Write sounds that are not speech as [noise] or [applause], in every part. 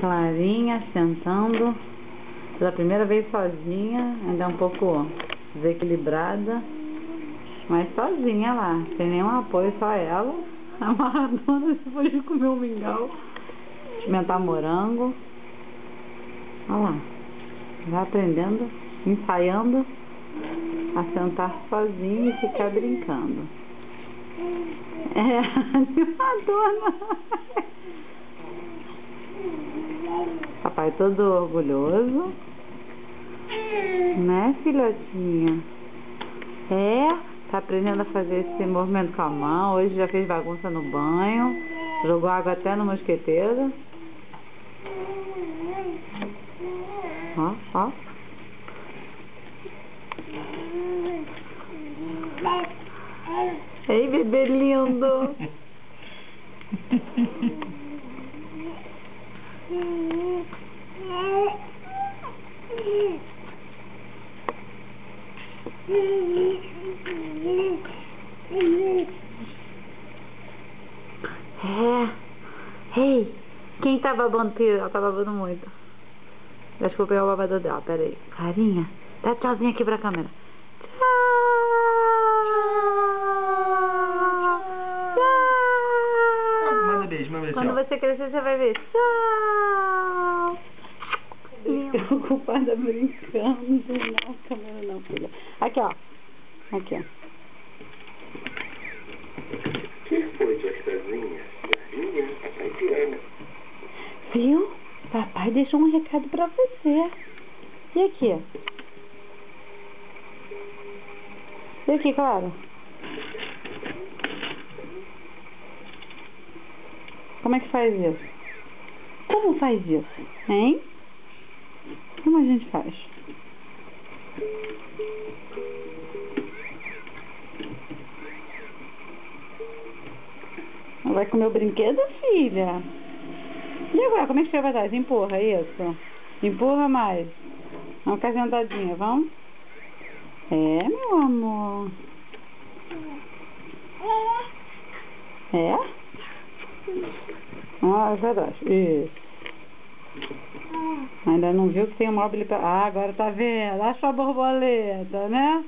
Clarinha sentando pela primeira vez sozinha, ainda um pouco desequilibrada, mas sozinha lá, sem nenhum apoio, só ela. [laughs] Amarradona depois de comer um mingau, experimentar morango. Olha lá, já aprendendo, ensaiando a sentar sozinha e ficar brincando. É, [laughs] animadona. Papai todo orgulhoso. Né, filhotinha? É, tá aprendendo a fazer esse movimento com a mão. Hoje já fez bagunça no banho. Jogou água até no mosqueteiro. Ó, ó. Ei, bebê lindo. [laughs] É. Ei, quem tá babando? Ela tá babando muito. Acho que vou pegar o babador dela, pera aí. Carinha, dá tchauzinho aqui pra câmera. Tchau. Tchau. Manda beijo, manda beijo. Quando você crescer, você vai ver. Tchau. Preocupada brincando. Não, câmera não, filha. Aqui, ó. Aqui, ó. que foi, gostosinha? Minha, papai te ama. Viu? Papai deixou um recado pra você. E aqui? E aqui, Clara? Como é que faz isso? Como faz isso? Hein? Como a gente faz? Vai comer o brinquedo, filha? E agora, como é que chega trás? Empurra, isso. Empurra mais. Vamos ficar sentadinha, vamos? É, meu amor. É? Ah, é verdade. Isso. Ainda não viu que tem um móvel pra... Ah, agora tá vendo. Achou a borboleta, né?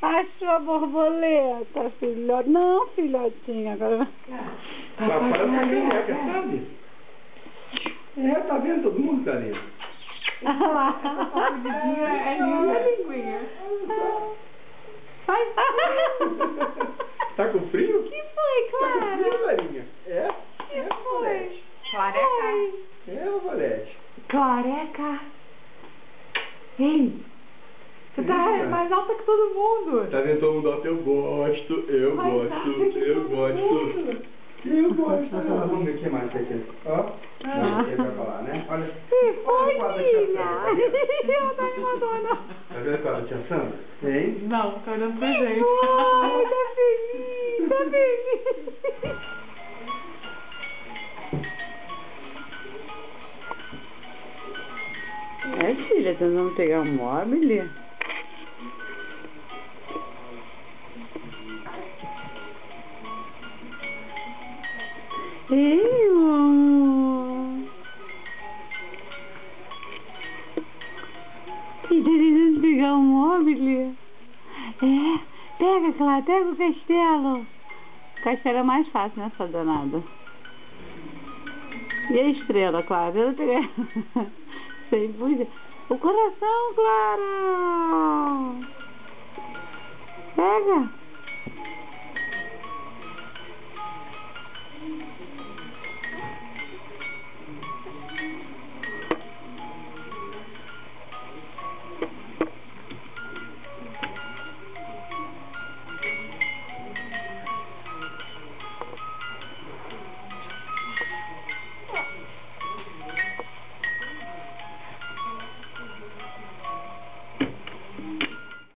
Achou a borboleta, filhote. Não, filhotinha. Agora... Papai é uma careca, sabe? É, tá vendo todo mundo, lá. É linda, linguinha. Ai. Tá com frio? que foi, Tá com frio, Clara? Clarinha? É? que É, foi? Clareca. É, Valete? Clareca. Ei, você tá mais alta que todo mundo. Tá vendo todo mundo? ó, Eu gosto, eu gosto, eu gosto. Eu gosto. Vamos ver o que mais tem aqui. Ó. Ah. Não, Olha. Que Olha foi, filha? ação, tá vendo? Ela tá. Tá vendo o quadro de ação? Hein? Não, tá olhando pra gente. Ai, tá feliz, tá [laughs] feliz. É, filha, tentando pegar o móvel. Ei, Tentando pegar o móvel. É, pega, Clara, pega o castelo. O castelo é mais fácil nessa danada. E a estrela, Clara? Eu peguei. Sem puxa. O coração, Clara! Pega!